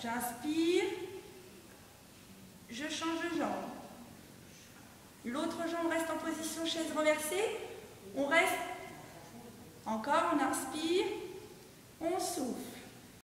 j'inspire, je change de jambe. L'autre jambe reste en position chaise renversée. On reste. Encore, on inspire, on souffle.